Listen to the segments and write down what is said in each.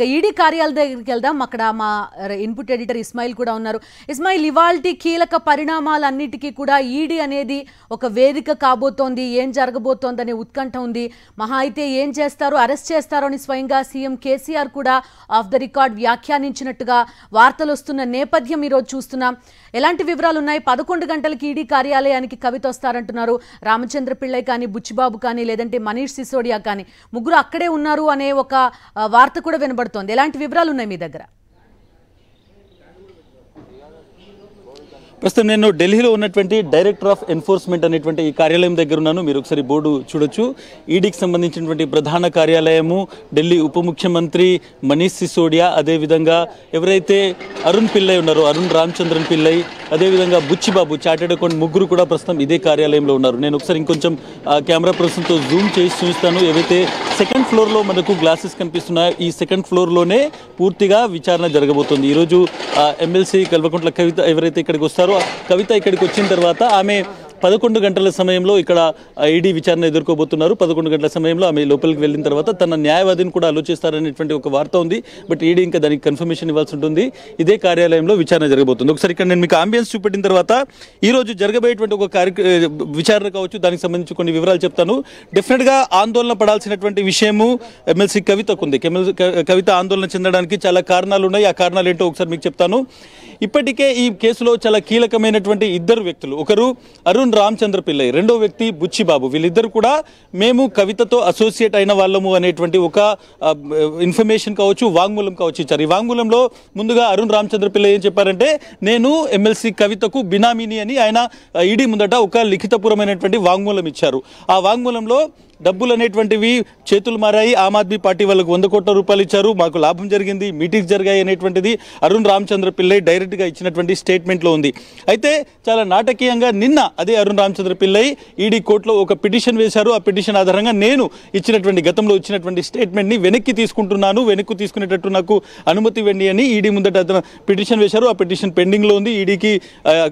ఇక ఈడీ కార్యాలయం దగ్గరికి వెళ్దాం. అక్కడ మా ఇన్పుట్ ఎడిటర్ ఇస్మాయిల్ కూడా ఉన్నారు. ఇస్మాయిల్ ఇవాల్టి కీలక పరిణామాలన్నిటికీ కూడా ఈడీ అనేది ఒక వేదిక కాబోతోంది. ఏం జరగబోతోంది అనే ఉత్కంఠ ఉంది. మహా అయితే ఏం చేస్తారు అరెస్ట్ చేస్తారో అని స్వయంగా సీఎం కేసీఆర్ కూడా ఆఫ్ ద రికార్డ్ వ్యాఖ్యానించినట్టుగా వార్తలు వస్తున్న నేపథ్యం ఈరోజు చూస్తున్నాం. ఎలాంటి వివరాలు ఉన్నాయి పదకొండు గంటలకి ఈడీ కార్యాలయానికి కవిత వస్తారంటున్నారు. రామచంద్ర పిళ్ళై కానీ బుచ్చిబాబు కానీ లేదంటే మనీష్ సిసోడియా కానీ ముగ్గురు అక్కడే ఉన్నారు అనే ఒక వార్త కూడా వినబడుతుంది. ఎలాంటి వివరాలు ఉన్నాయి మీ దగ్గర? ప్రస్తుతం నేను ఢిల్లీలో ఉన్నటువంటి డైరెక్టర్ ఆఫ్ ఎన్ఫోర్స్మెంట్ అనేటువంటి ఈ కార్యాలయం దగ్గర ఉన్నాను. మీరు ఒకసారి బోర్డు చూడొచ్చు. ఈడీకి సంబంధించినటువంటి ప్రధాన కార్యాలయము ఢిల్లీ ఉప ముఖ్యమంత్రి మనీష్ సిసోడియా అదేవిధంగా ఎవరైతే అరుణ్ పిల్లై ఉన్నారో అరుణ్ రామచంద్రన్ పిల్లై అదేవిధంగా బుచ్చిబాబు చార్టెడ్ అకౌంట్ ముగ్గురు కూడా ప్రస్తుతం ఇదే కార్యాలయంలో ఉన్నారు. నేను ఒకసారి ఇంకొంచెం కెమెరా పర్సన్తో జూమ్ చేసి చూస్తాను ఏవైతే సెకండ్ ఫ్లోర్లో మనకు గ్లాసెస్ కనిపిస్తున్నాయో ఈ సెకండ్ ఫ్లోర్లోనే పూర్తిగా విచారణ జరగబోతుంది. ఈరోజు ఎమ్మెల్సీ కల్వకుంట్ల కవిత ఎవరైతే ఇక్కడికి వస్తారో కవిత ఇక్కడికి వచ్చిన తర్వాత ఆమె పదకొండు గంటల సమయంలో ఇక్కడ ఈడీ విచారణ ఎదుర్కోబోతున్నారు. పదకొండు గంటల సమయంలో ఆమె లోపలికి వెళ్ళిన తర్వాత తన న్యాయవాదిని కూడా ఆలోచిస్తారనేటువంటి ఒక వార్త ఉంది. బట్ ఈడీ ఇంకా దానికి కన్ఫర్మేషన్ ఇవ్వాల్సి ఉంటుంది. ఇదే కార్యాలయంలో విచారణ జరగబోతుంది. ఒకసారి ఇక్కడ నేను మీకు అంబియన్స్ చూపెట్టిన తర్వాత ఈ రోజు జరగబోయేటువంటి ఒక కార్య విచారణ కావచ్చు దానికి సంబంధించి కొన్ని వివరాలు చెప్తాను. డెఫినెట్గా ఆందోళన పడాల్సినటువంటి విషయము ఎమ్మెల్సీ కవితకు ఉంది. కవిత ఆందోళన చెందడానికి చాలా కారణాలు ఉన్నాయి. ఆ కారణాలు ఏంటో ఒకసారి మీకు చెప్తాను. ఇప్పటికే ఈ కేసులో చాలా కీలకమైనటువంటి ఇద్దరు వ్యక్తులు. ఒకరు అరుణ్ రామచంద్ర పిల్లై రెండో వ్యక్తి బుచ్చిబాబు. వీళ్ళిద్దరు కూడా మేము కవితతో అసోసియేట్ అయిన వాళ్ళము అనేటువంటి ఒక ఇన్ఫర్మేషన్ కావచ్చు వాంగ్మూలం కావచ్చు ఇచ్చారు. ఈ వాంగ్మూలంలో ముందుగా అరుణ్ రామచంద్ర పిల్లై ఏం చెప్పారంటే నేను ఎమ్మెల్సీ కవితకు బినామీని అని ఆయన ఈడీ ముందట ఒక లిఖితపూర్వమైనటువంటి వాంగ్మూలం ఇచ్చారు. ఆ వాంగ్మూలంలో డబ్బులు అనేటువంటివి చేతులు మారాయి. ఆమ్ ఆద్మీ పార్టీ వాళ్ళకు వంద కోట్ల రూపాయలు ఇచ్చారు. మాకు లాభం జరిగింది మీటింగ్స్ జరిగాయి అనేటువంటిది అరుణ్ రామచంద్ర పిల్లై డైరెక్ట్గా ఇచ్చినటువంటి స్టేట్మెంట్లో ఉంది. అయితే చాలా నాటకీయంగా నిన్న అదే అరుణ్ రామచంద్ర పిల్లై ఈడీ కోర్టులో ఒక పిటిషన్ వేశారు. ఆ పిటిషన్ ఆధారంగా నేను ఇచ్చినటువంటి గతంలో ఇచ్చినటువంటి స్టేట్మెంట్ని వెనక్కి తీసుకుంటున్నాను. వెనక్కి తీసుకునేటట్టు నాకు అనుమతి ఇవ్వండి అని ఈడీ ముందట అతను పిటిషన్ వేశారు. ఆ పిటిషన్ పెండింగ్లో ఉంది. ఈడీకి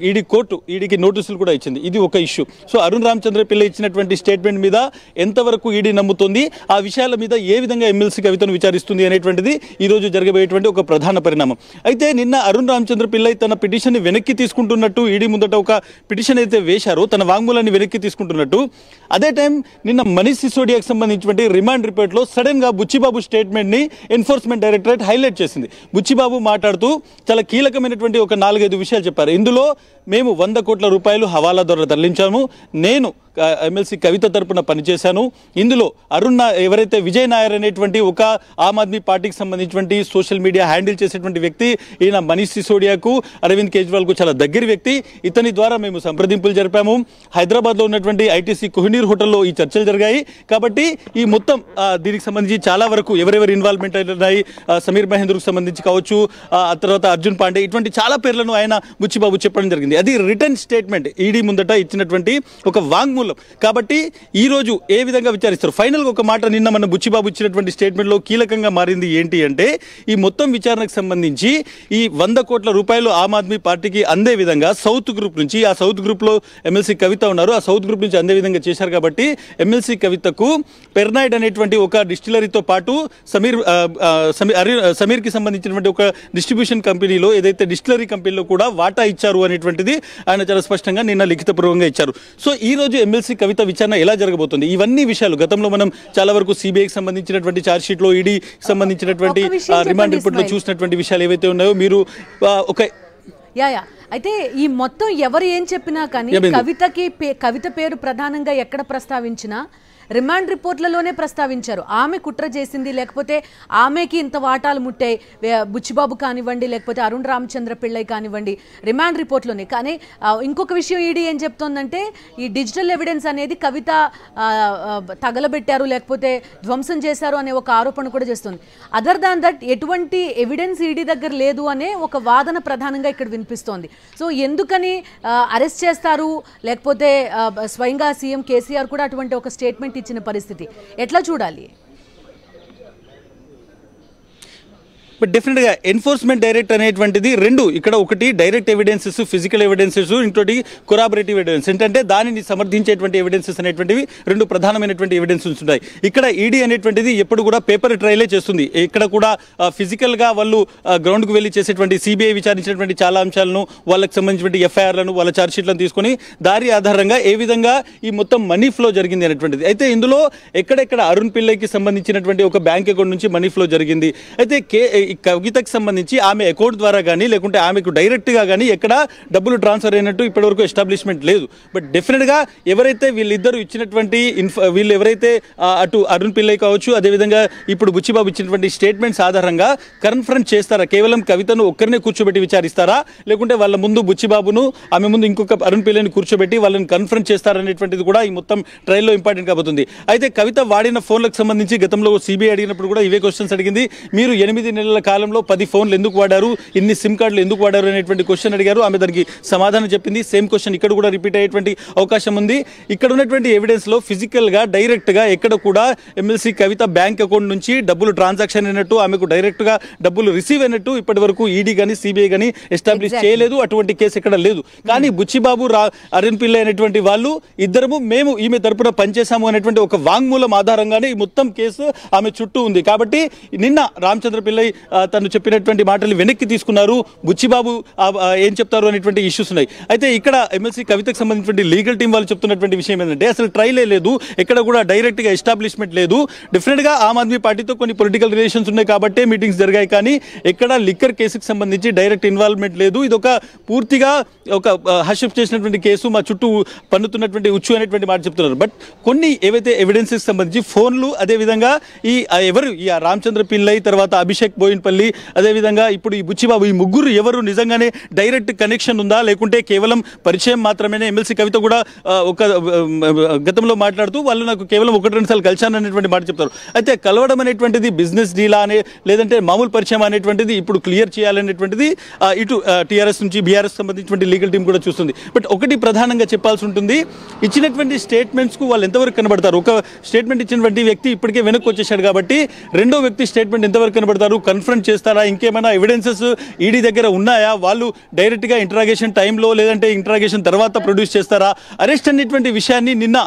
ఈడీ కోర్టు ఈడీకి నోటీసులు కూడా ఇచ్చింది. ఇది ఒక ఇష్యూ. సో అరుణ్ రామచంద్ర పిల్ల ఇచ్చినటువంటి స్టేట్మెంట్ మీద ఎంత ఎంతవరకు ఈడీ నమ్ముతుంది ఆ విషయాల మీద ఏ విధంగా ఎమ్మెల్సీ కవితను విచారిస్తుంది అనేటువంటిది ఈ రోజు జరగబోయేటువంటి ఒక ప్రధాన పరిణామం. అయితే నిన్న అరుణ్ రామచంద్ర పిల్లై తన పిటిషన్ని వెనక్కి తీసుకుంటున్నట్టు ఈడీ ముందట ఒక పిటిషన్ అయితే వేశారో. తన వాంగ్మూలాన్ని వెనక్కి తీసుకుంటున్నట్టు. అదే టైం నిన్న మనీష్ సిసోడియాకి సంబంధించినటువంటి రిమాండ్ రిపోర్ట్లో సడన్గా బుచ్చిబాబు స్టేట్మెంట్ని ఎన్ఫోర్స్మెంట్ డైరెక్టరేట్ హైలైట్ చేసింది. బుచ్చిబాబు మాట్లాడుతూ చాలా కీలకమైనటువంటి ఒక నాలుగైదు విషయాలు చెప్పారు. ఇందులో మేము వంద కోట్ల రూపాయలు హవాలా ద్వారా తరలించాము. నేను ఎమ్మెల్సీ కవిత తరపున పనిచేశాను. ఇందులో అరుణ్ ఎవరైతే విజయ్ నాయర్ అనేటువంటి ఒక ఆమ్ ఆద్మీ పార్టీకి సంబంధించినటువంటి సోషల్ మీడియా హ్యాండిల్ చేసేటువంటి వ్యక్తి ఈయన మనీష్ సిసోడియాకు అరవింద్ కేజ్రీవాల్కు చాలా దగ్గర వ్యక్తి. ఇతని ద్వారా మేము సంప్రదింపులు జరిపాము. హైదరాబాద్లో ఉన్నటువంటి ఐటీసీ కోహినీర్ హోటల్లో ఈ చర్చలు జరిగాయి. కాబట్టి ఈ మొత్తం దీనికి సంబంధించి చాలా వరకు ఎవరెవరు ఇన్వాల్వ్మెంట్ అయినాయి సమీర్ మహేంద్రకు సంబంధించి కావచ్చు ఆ ఆ తర్వాత అర్జున్ పాండే ఇటువంటి చాలా పేర్లను ఆయన బుచ్చిబాబు చెప్పడం జరిగింది. అది రిటర్న్ స్టేట్మెంట్. ఈడీ ముందట ఇచ్చినటువంటి ఒక వాంగ్మూలం కాబట్టి ఈ రోజు ఏ విధంగా విచారిస్తారు? ఫైనల్గా ఒక మాట నిన్న మన బుచ్చిబాబు ఇచ్చినటువంటి స్టేట్మెంట్లో కీలకంగా మారింది ఏంటి అంటే ఈ మొత్తం విచారణకు సంబంధించి ఈ వంద కోట్ల రూపాయలు ఆమ్ ఆద్మీ పార్టీకి అందే విధంగా సౌత్ గ్రూప్ నుంచి ఆ సౌత్ గ్రూప్లో ఎమ్మెల్సీ కవిత ఉన్నారు. ఆ సౌత్ గ్రూప్ నుంచి అందే విధంగా చేశారు కాబట్టి ఎమ్మెల్సీ కవితకు పెర్నాయిడ్ అనేటువంటి ఒక డిస్టిలరీతో పాటు సమీర్ ఆ, సమీర్కి సంబంధించినటువంటి ఒక డిస్ట్రిబ్యూషన్ కంపెనీలో ఏదైతే డిస్టిలరీ కంపెనీలో కూడా వాటా ఇచ్చారు అనేటువంటిది ఆయన చాలా స్పష్టంగా నిన్న లిఖితపూర్వకంగా ఇచ్చారు. సో ఈ రోజు ఎమ్మెల్సీ కవిత విచారణ ఎలా జరగబోతుంది ఇవన్నీ విషయాలు గతంలో మనం చాలా వరకు సిబిఐకి సంబంధించినటువంటి ఛార్జ్ షీట్లో ఈడీ సంబంధించినటువంటి విషయం ఆ, రిమాండ్ చెప్పండి, రిపోర్ట్లో ఇస్మాయిల్. చూసినటువంటి విషయాలు ఏవైతే ఉన్నాయో మీరు ఒక యా యా అయితే ఈ మొత్తం ఎవరు ఏం చెప్పినా కానీ? కవితకి కవిత పేరు ప్రధానంగా ఎక్కడ ప్రస్తావించినా రిమాండ్ రిపోర్ట్లలోనే ప్రస్తావించారు. ఆమె కుట్ర చేసింది లేకపోతే ఆమెకి ఇంత వాటాలు ముట్టాయి బుచ్చిబాబు కానివ్వండి లేకపోతే అరుణ్ రామచంద్ర పిళ్ళై కానివ్వండి రిమాండ్ రిపోర్ట్లోనే. కానీ ఇంకొక విషయం ఈడీ ఏం చెప్తోందంటే ఈ డిజిటల్ ఎవిడెన్స్ అనేది కవిత తగలబెట్టారు లేకపోతే ధ్వంసం చేశారు అనే ఒక ఆరోపణ కూడా చేస్తుంది. అదర్ దాన్ దట్ ఎటువంటి ఎవిడెన్స్ ఈడీ దగ్గర లేదు అనే ఒక వాదన ప్రధానంగా ఇక్కడ వినిపిస్తోంది. సో ఎందుకని అరెస్ట్ చేస్తారు? లేకపోతే స్వయంగా సీఎం కేసీఆర్ కూడా అటువంటి ఒక స్టేట్మెంట్ ఇచ్చిన పరిస్థితి. ఎట్లా చూడాలి? బట్ డెఫినెట్గా ఎన్ఫోర్స్మెంట్ డైరెక్ట్ అనేటువంటిది రెండు. ఇక్కడ ఒకటి డైరెక్ట్ ఎవిడెన్సెస్ ఫిజికల్ ఎవిడెన్సెస్ ఇంకోటి కొరాబరేటివ్ ఎవిడెన్స్ ఏంటంటే దానిని సమర్థించేటువంటి ఎవిడెన్సెస్ అనేటువంటివి రెండు ప్రధానమైనటువంటి ఎవిడెన్సెస్ ఉంటాయి. ఇక్కడ ఈడీ అనేటువంటిది ఎప్పుడు కూడా పేపర్ ట్రయలే చేస్తుంది. ఇక్కడ కూడా ఫిజికల్గా వాళ్ళు గ్రౌండ్కు వెళ్ళి చేసేటువంటి సిబిఐ విచారించినటువంటి చాలా అంశాలను వాళ్ళకి సంబంధించినటువంటి ఎఫ్ఐఆర్లను వాళ్ళ ఛార్జ్షీట్లను తీసుకొని దారి ఆధారంగా ఏ విధంగా ఈ మొత్తం మనీ ఫ్లో జరిగింది అనేటువంటిది. అయితే ఇందులో ఎక్కడెక్కడ అరుణ్ పిల్లైకి సంబంధించినటువంటి ఒక బ్యాంక్ అకౌంట్ నుంచి మనీ ఫ్లో జరిగింది. అయితే కే ఈ కవితకు సంబంధించి ఆమె అకౌంట్ ద్వారా కానీ లేకుంటే ఆమెకు డైరెక్ట్గా కానీ ఎక్కడ డబ్బులు ట్రాన్స్ఫర్ అయినట్టు ఇప్పటివరకు ఎస్టాబ్లిష్మెంట్ లేదు. బట్ డెఫినెట్గా ఎవరైతే వీళ్ళిద్దరూ ఇచ్చినటువంటి ఇన్ఫ వీళ్ళు ఎవరైతే అటు అరుణ్ పిల్లై కావచ్చు అదేవిధంగా ఇప్పుడు బుచ్చిబాబు ఇచ్చినటువంటి స్టేట్మెంట్స్ ఆధారంగా కన్ఫరెన్స్ చేస్తారా? కేవలం కవితను ఒక్కరినే కూర్చోబెట్టి విచారిస్తారా? లేకుంటే వాళ్ళ ముందు బుచ్చిబాబును ఆమె ముందు ఇంకొక అరుణ్ పిల్లని కూర్చోబెట్టి వాళ్ళని కన్ఫరెన్స్ చేస్తారనేటువంటిది కూడా ఈ మొత్తం ట్రయల్లో ఇంపార్టెంట్ కాబోతుంది. అయితే కవిత వాడిన ఫోన్లకు సంబంధించి గతంలో సిబిఐ అడిగినప్పుడు కూడా ఇవే క్వశ్చన్స్ అడిగింది. మీరు ఎనిమిది నెలల కాలంలో పది ఫోన్లు ఎందుకు వాడారు? ఇన్ని సిమ్ కార్డులు ఎందుకు వాడారు అనేటువంటి క్వశ్చన్ అడిగారు. ఆమె దానికి సమాధానం చెప్పింది. సేమ్ క్వశ్చన్ ఇక్కడ కూడా రిపీట్ అయ్యేటువంటి అవకాశం ఉంది. ఇక్కడ ఉన్నటువంటి ఎవిడెన్స్లో ఫిజికల్గా డైరెక్ట్గా ఎక్కడ కూడా ఎమ్మెల్సీ కవిత బ్యాంక్ అకౌంట్ నుంచి డబ్బులు ట్రాన్సాక్షన్ అయినట్టు ఆమెకు డైరెక్ట్గా డబ్బులు రిసీవ్ అయినట్టు ఇప్పటి వరకు ఈడీ కానీ సిబిఐ కానీ ఎస్టాబ్లిష్. చేయలేదు. అటువంటి కేసు ఇక్కడ లేదు. కానీ బుచ్చిబాబు రా అరుణ్ పిల్ల అయినటువంటి వాళ్ళు ఇద్దరము మేము ఈమె తరపున పనిచేశాము అనేటువంటి ఒక వాంగ్మూలం ఆధారంగానే ఈ మొత్తం కేసు ఆమె చుట్టూ ఉంది. కాబట్టి నిన్న రామచంద్ర పిల్లై తను చెప్పినటువంటి మాటలు వెనక్కి తీసుకున్నారు. బుచ్చిబాబు ఏం చెప్తారు అనేటువంటి ఇష్యూస్ ఉన్నాయి. అయితే ఇక్కడ ఎమ్మెల్సీ కవితకు సంబంధించినటువంటి లీగల్ టీం వాళ్ళు చెప్తున్నటువంటి విషయం ఏంటంటే అసలు ట్రైలే లేదు. ఎక్కడ కూడా డైరెక్ట్గా ఎస్టాబ్లిష్మెంట్ లేదు. డిఫరెంట్గా ఆమ్ ఆద్మీ పార్టీతో కొన్ని పొలిటికల్ రిలేషన్స్ ఉన్నాయి కాబట్టి మీటింగ్స్ జరిగాయి. కానీ ఎక్కడ లిక్కర్ కేసుకు సంబంధించి డైరెక్ట్ ఇన్వాల్వ్మెంట్ లేదు. ఇది ఒక పూర్తిగా ఒక హషప్ చేసినటువంటి కేసు మా చుట్టూ పన్నుతున్నటువంటి ఉచ్చు అనేటువంటి మాట చెప్తున్నారు. బట్ కొన్ని ఏవైతే ఎవిడెన్సెస్ సంబంధించి ఫోన్లు అదేవిధంగా ఈ ఎవరు? ఈ రామచంద్ర పిల్లై తర్వాత అభిషేక్ బోయిన్పల్లి అదేవిధంగా ఇప్పుడు ఈ బుచ్చిబాబు ఈ ముగ్గురు ఎవరు నిజంగానే డైరెక్ట్ కనెక్షన్ ఉందా? లేకుంటే కేవలం పరిచయం మాత్రమే ఎమ్మెల్సీ కవిత కూడా ఒక గతంలో మాట్లాడుతూ వాళ్ళు నాకు కేవలం ఒకటి రెండు సార్లు కలిశాను అనేటువంటి మాట చెప్తారు. అయితే కలవడం అనేటువంటిది బిజినెస్ డీలా అనే లేదంటే మామూలు పరిచయం అనేటువంటిది ఇప్పుడు క్లియర్ చేయాలనేటువంటిది ఇటు టీఆర్ఎస్ నుంచి బీఆర్ఎస్ సంబంధించినటువంటి లీగల్ టీం కూడా చూస్తుంది. బట్ ఒకటి ప్రధానంగా చెప్పాల్సి ఉంటుంది ఇచ్చినటువంటి స్టేట్మెంట్స్కు వాళ్ళు ఎంతవరకు కనబడతారు? ఒక స్టేట్మెంట్ ఇచ్చినటువంటి వ్యక్తి ఇప్పటికే వెనక్కి వచ్చేసాడు కాబట్టి రెండో వ్యక్తి స్టేట్మెంట్ ఎంతవరకు కనబడతారు? కన్ఫరెన్స్ చేస్తారా? ఇంకేమైనా ఎవిడెన్సెస్ ఈడీ దగ్గర ఉన్నాయా? వాళ్ళు డైరెక్ట్గా ఇంటరాగేషన్ టైంలో లేదంటే ఇంటరాగేషన్ తర్వాత ప్రొడ్యూస్ చేస్తారా? అరెస్ట్ అనేటువంటి విషయాన్ని నిన్న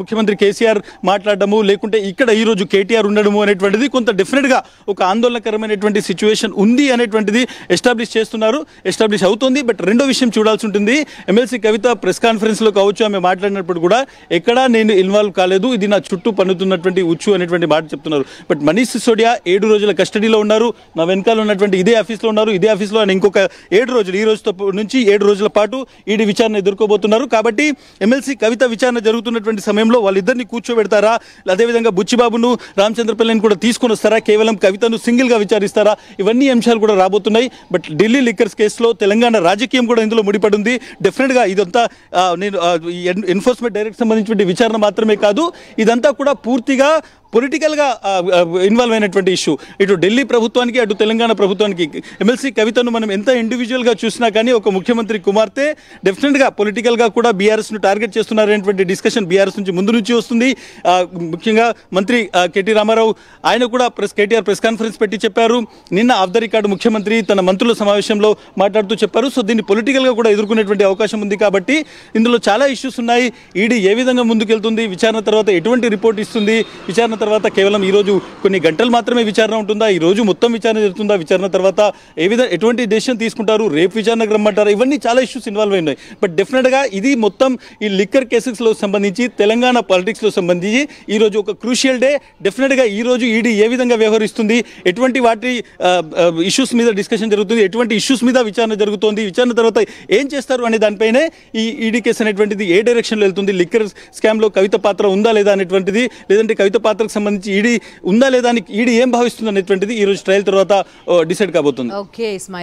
ముఖ్యమంత్రి కేసీఆర్ మాట్లాడడము లేకుంటే ఇక్కడ ఈ రోజు కేటీఆర్ ఉండడము అనేటువంటిది కొంత డెఫినెట్గా ఒక ఆందోళనకరమైనటువంటి సిచ్యువేషన్ ఉంది అనేటువంటిది ఎస్టాబ్లిష్ చేస్తున్నారు. ఎస్టాబ్లిష్ అవుతుంది. బట్ రెండో విషయం చూడాల్సి ఉంటుంది. ఎమ్మెల్సీ కవిత ప్రెస్ కాన్ఫరెన్స్లో కావచ్చు ఆమె మాట్లాడినప్పుడు కూడా ఎక్కడా నేను ఇన్వాల్వ్ కాలేదు. ఇది నా చుట్టూ పన్నుతున్నటువంటి ఉచ్చు అనేటువంటి మాట చెప్తున్నారు. బట్ మనీష్ సిసోడియా ఏడు రోజుల కస్టడీలో ఉన్నారు. నా వెనకాల ఉన్నటువంటి ఇదే ఆఫీస్లో ఉన్నారు. ఇదే ఆఫీస్లో ఆయన ఇంకొక ఏడు రోజులు ఈ రోజుతో నుంచి ఏడు రోజుల పాటు ఈడీ విచారణ ఎదుర్కోబోతున్నారు. కాబట్టి ఎమ్మెల్సీ కవిత విచారణ జరుగుతున్నటువంటి సమయంలో వాళ్ళిద్దరిని కూర్చోబెడతారా? అదేవిధంగా బుచ్చిబాబును రామచంద్రపల్లిని కూడా తీసుకొని వస్తారా? కేవలం కవితను సింగిల్గా విచారిస్తారా? ఇవన్నీ అంశాలు కూడా రాబోతున్నాయి. బట్ ఢిల్లీ లిక్కర్స్ కేసులో తెలంగాణ రాజకీయం కూడా ఇందులో ముడిపడింది. డెఫినెట్గా ఇదంతా నేను ఎన్ఫోర్స్మెంట్ డైరెక్ట్ సంబంధించిన విచారణ మాత్రమే కాదు. ఇదంతా కూడా పూర్తిగా పొలిటికల్గా ఇన్వాల్వ్ అయినటువంటి ఇష్యూ. ఇటు ఢిల్లీ ప్రభుత్వానికి అటు తెలంగాణ ప్రభుత్వానికి ఎమ్మెల్సీ కవితను మనం ఎంత ఇండివిజువల్గా చూసినా కానీ ఒక ముఖ్యమంత్రి కుమార్తె డెఫినెట్గా పొలిటికల్గా కూడా బీఆర్ఎస్ను టార్గెట్ చేస్తున్నారనేటువంటి డిస్కషన్ బీఆర్ఎస్ నుంచి ముందు నుంచి వస్తుంది. ముఖ్యంగా మంత్రి కెటి రామారావు ఆయన కూడా ప్రెస్ కేటీఆర్ ప్రెస్ కాన్ఫరెన్స్ పెట్టి చెప్పారు. నిన్న ఆఫ్ ద రికార్డు ముఖ్యమంత్రి తన మంత్రుల సమావేశంలో మాట్లాడుతూ చెప్పారు. సో దీన్ని పొలిటికల్గా కూడా ఎదుర్కొనేటువంటి అవకాశం ఉంది కాబట్టి ఇందులో చాలా ఇష్యూస్ ఉన్నాయి. ఈడీ ఏ విధంగా ముందుకెళ్తుంది? విచారణ తర్వాత ఎటువంటి రిపోర్ట్ ఇస్తుంది? విచారణ తర్వాత కేవలం ఈ రోజు కొన్ని గంటలు మాత్రమే విచారణ ఉంటుందా? ఈ రోజు మొత్తం విచారణ జరుగుతుందా? విచారణ తర్వాత ఏ విధంగా ఎటువంటి డెసిషన్ తీసుకుంటారు? రేపు విచారణకు రమ్మంటారు? ఇవన్నీ చాలా ఇష్యూస్ ఇన్వాల్వ్ అయినాయి. బట్ డెఫినెట్గా ఇది మొత్తం ఈ లిక్కర్ కేసెస్లో సంబంధించి తెలంగాణ పాలిటిక్స్లో సంబంధించి ఈ రోజు ఒక క్రూషియల్ డే డెఫినెట్గా ఈ రోజు ఈడీ ఏ విధంగా వ్యవహరిస్తుంది? ఎటువంటి వాటి ఇష్యూస్ మీద డిస్కషన్ జరుగుతుంది? ఎటువంటి ఇష్యూస్ మీద విచారణ జరుగుతుంది? విచారణ తర్వాత ఏం చేస్తారు అనే దానిపైనే ఈ ఈడీ కేసు అనేటువంటిది ఏ డైరెక్షన్లో వెళ్తుంది? లిక్కర్ స్కామ్లో కవిత పాత్ర ఉందా లేదా అనేటువంటిది? లేదంటే కవిత పాత్ర పాత్రకు సంబంధించి ఈడీ ఉందా లేదా అని ఈడీ ఏం భావిస్తుంది అనేటువంటిది ఈ రోజు ట్రయల్ తర్వాత డిసైడ్ కాబోతుంది.